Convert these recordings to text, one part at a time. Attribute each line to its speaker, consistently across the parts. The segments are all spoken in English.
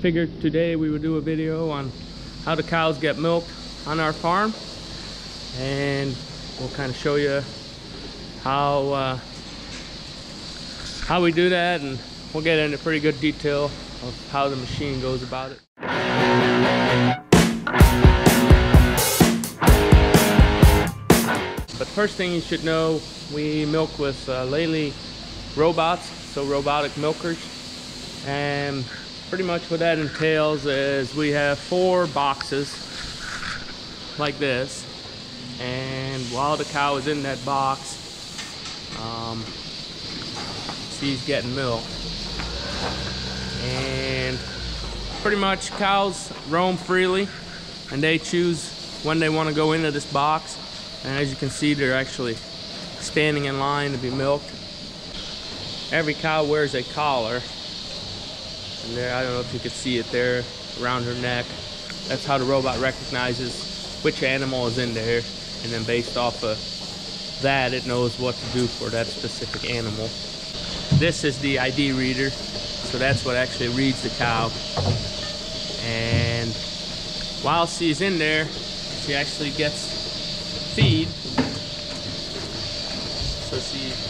Speaker 1: figured today we would do a video on how the cows get milked on our farm and we'll kind of show you how uh, how we do that and we'll get into pretty good detail of how the machine goes about it. But first thing you should know, we milk with uh, robots, so robotic milkers. And pretty much what that entails is we have four boxes like this. And while the cow is in that box, um, she's getting milk. And pretty much cows roam freely and they choose when they want to go into this box. And as you can see, they're actually standing in line to be milked. Every cow wears a collar. And there, I don't know if you can see it there around her neck. That's how the robot recognizes which animal is in there. And then based off of that, it knows what to do for that specific animal. This is the ID reader. So that's what actually reads the cow. And while she's in there, she actually gets feed. So she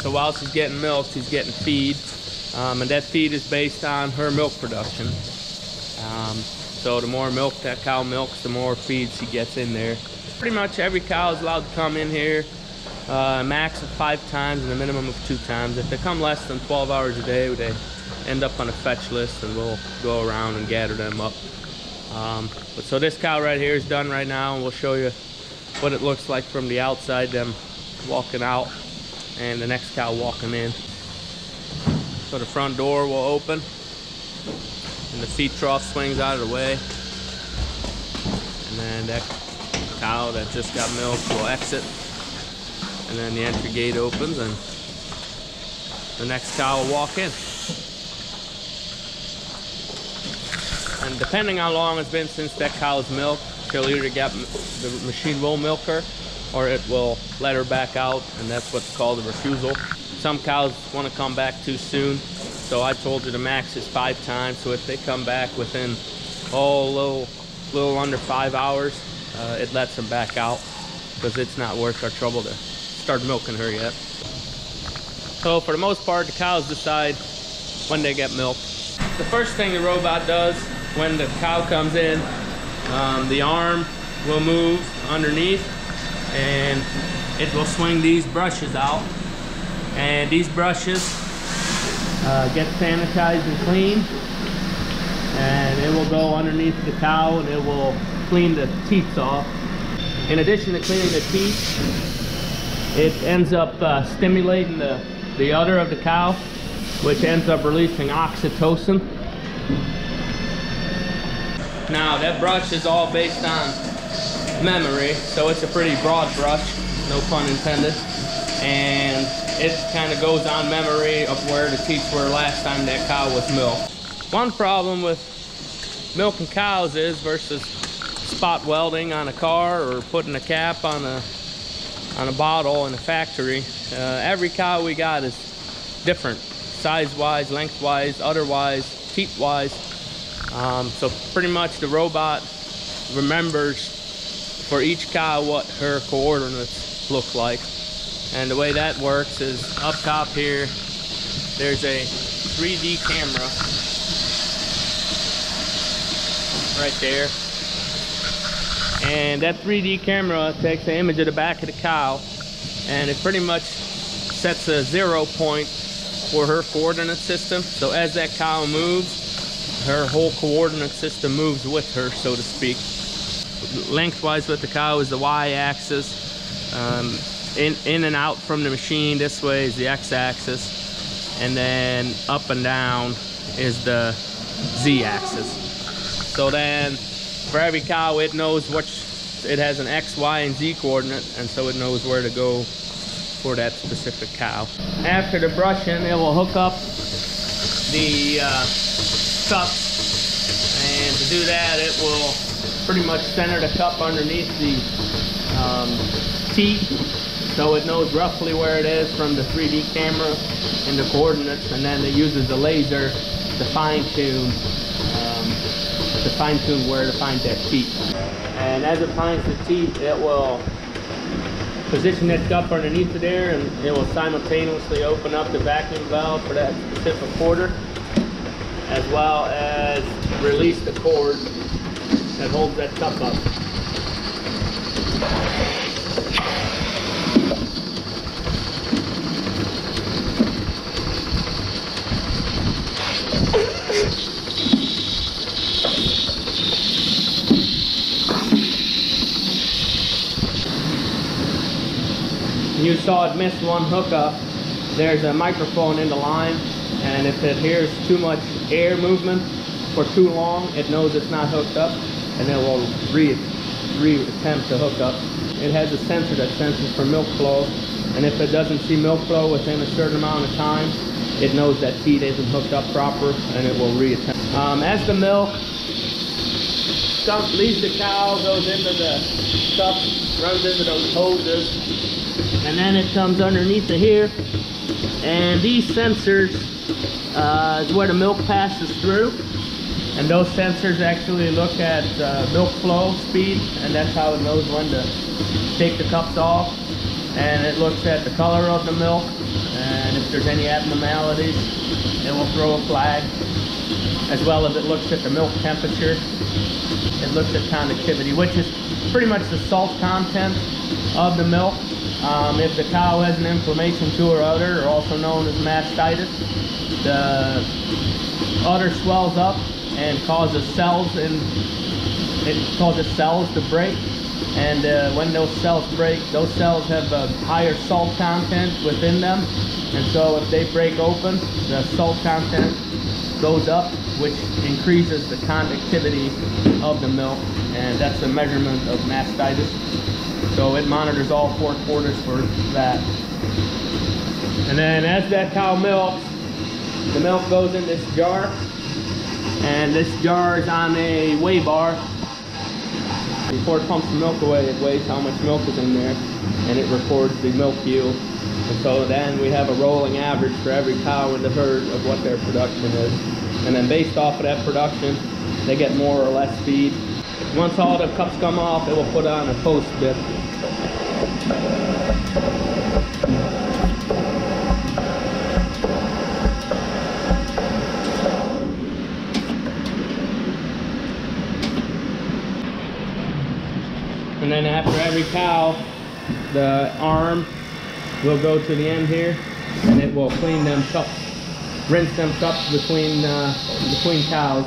Speaker 1: So while she's getting milk, she's getting feed. Um, and that feed is based on her milk production. Um, so the more milk that cow milks, the more feed she gets in there. Pretty much every cow is allowed to come in here uh, a max of five times and a minimum of two times. If they come less than 12 hours a day, they end up on a fetch list and we'll go around and gather them up. Um, but so this cow right here is done right now and we'll show you what it looks like from the outside, them walking out and the next cow walking in. So the front door will open and the feed trough swings out of the way. And then that cow that just got milked will exit. And then the entry gate opens and the next cow will walk in. And depending how long it's been since that cow's milked, she'll either get, the machine will milk her or it will let her back out and that's what's called a refusal. Some cows want to come back too soon. So I told her the max is five times. So if they come back within, oh, a little, little under five hours, uh, it lets them back out because it's not worth our trouble to start milking her yet. So for the most part, the cows decide when they get milked. The first thing the robot does when the cow comes in, um, the arm will move underneath and it will swing these brushes out. And these brushes uh, get sanitized and cleaned and it will go underneath the cow and it will clean the teats off. In addition to cleaning the teats, it ends up uh, stimulating the, the udder of the cow, which ends up releasing oxytocin. Now that brush is all based on memory, so it's a pretty broad brush, no pun intended. And it kind of goes on memory of where the teats were last time that cow was milked. One problem with milking cows is versus spot welding on a car or putting a cap on a on a bottle in a factory. Uh, every cow we got is different, size-wise, length-wise, udder-wise, teat-wise. Um, so pretty much the robot remembers for each cow what her coordinates look like. And the way that works is up top here, there's a 3D camera right there. And that 3D camera takes an image of the back of the cow and it pretty much sets a zero point for her coordinate system. So as that cow moves, her whole coordinate system moves with her, so to speak. Lengthwise with the cow is the y-axis. Um, in, in and out from the machine this way is the x-axis. And then up and down is the z-axis. So then for every cow it knows which, it has an x, y, and z coordinate and so it knows where to go for that specific cow. After the brushing it will hook up the uh, cup and to do that it will pretty much center the cup underneath the um, So it knows roughly where it is from the 3D camera and the coordinates, and then it uses the laser to fine tune, um, to fine tune where to find that teat. And as it finds the teats it will position its up underneath it there, and it will simultaneously open up the vacuum valve for that specific quarter, as well as release the cord that holds that cup up. you saw it miss one hookup, there's a microphone in the line, and if it hears too much air movement for too long, it knows it's not hooked up, and it will re, re attempt to hook up. It has a sensor that senses for milk flow, and if it doesn't see milk flow within a certain amount of time, it knows that feed isn't hooked up proper, and it will re-attempt. Um, as the milk leaves the cow, goes into the cup, runs into those hoses, and then it comes underneath the here and these sensors uh, is where the milk passes through and those sensors actually look at uh, milk flow speed and that's how it knows when to take the cups off. And it looks at the color of the milk and if there's any abnormalities it will throw a flag. As well as it looks at the milk temperature it looks at conductivity which is pretty much the salt content of the milk. Um, if the cow has an inflammation to her udder, also known as mastitis, the udder swells up and causes cells and it causes cells to break. And uh, when those cells break, those cells have a higher salt content within them. And so if they break open, the salt content goes up, which increases the conductivity of the milk. And that's a measurement of mastitis. So it monitors all four quarters for that. And then as that cow milks, the milk goes in this jar. And this jar is on a weigh bar. Before it pumps the milk away, it weighs how much milk is in there. And it records the milk yield. And so then we have a rolling average for every cow in the herd of what their production is. And then based off of that production, they get more or less feed. Once all the cups come off, it will put on a post dip and then after every cow, the arm will go to the end here and it will clean them cups, rinse them cups between, uh, between cows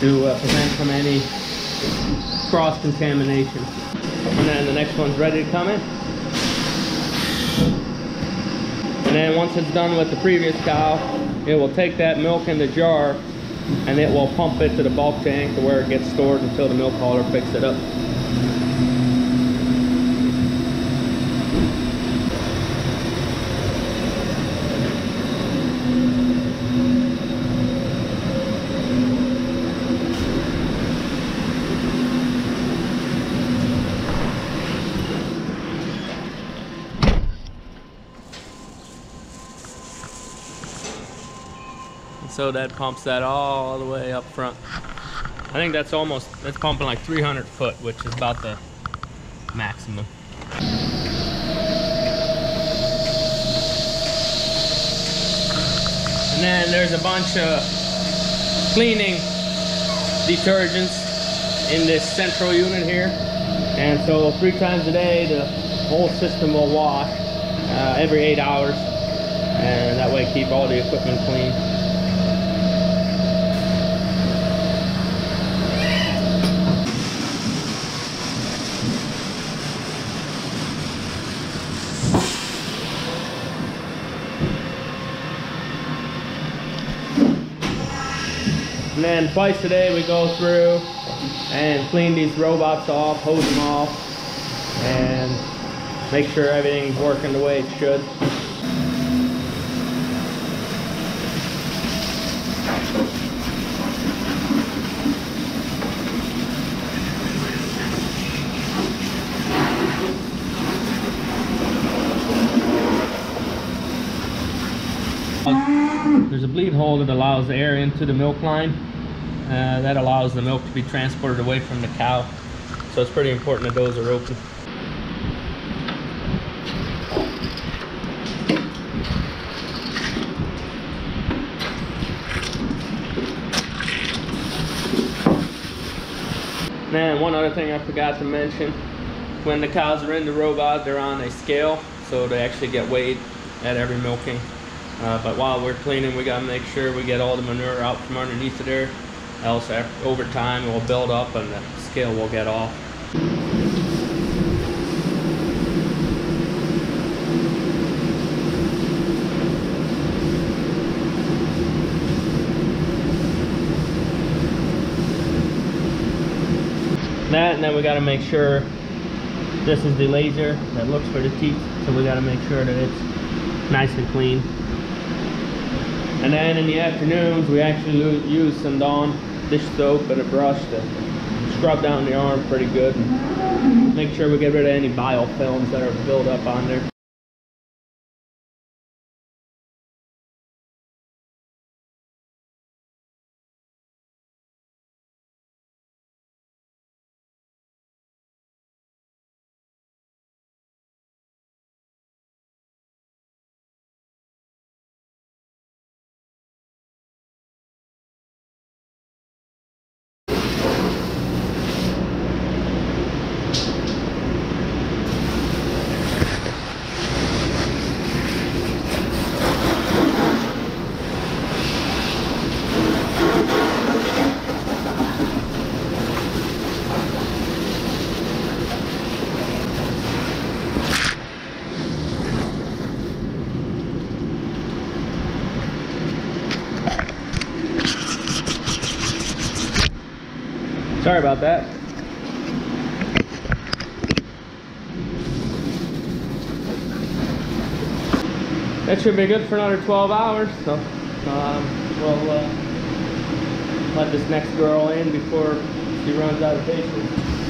Speaker 1: to uh, prevent from any cross-contamination. And then the next one's ready to come in. And then once it's done with the previous cow, it will take that milk in the jar and it will pump it to the bulk tank to where it gets stored until the milk hauler picks it up. So that pumps that all the way up front. I think that's almost, that's pumping like 300 foot, which is about the maximum. And then there's a bunch of cleaning detergents in this central unit here. And so three times a day, the whole system will wash uh, every eight hours. And that way keep all the equipment clean. And then twice a day we go through and clean these robots off, hose them off, and make sure everything's working the way it should. There's a bleed hole that allows air into the milk line uh, that allows the milk to be transported away from the cow. So it's pretty important that those are open. Man, one other thing I forgot to mention. When the cows are in the robot, they're on a scale, so they actually get weighed at every milking. Uh, but while we're cleaning, we gotta make sure we get all the manure out from underneath of there. Else, over time, it will build up and the scale will get off. That, and then we gotta make sure this is the laser that looks for the teats, so we gotta make sure that it's nice and clean. And then in the afternoons, we actually use some Dawn dish soap and a brush to scrub down the arm pretty good make sure we get rid of any biofilms that are built up on there. Sorry about that. That should be good for another 12 hours, so um, we'll uh, let this next girl in before she runs out of patience.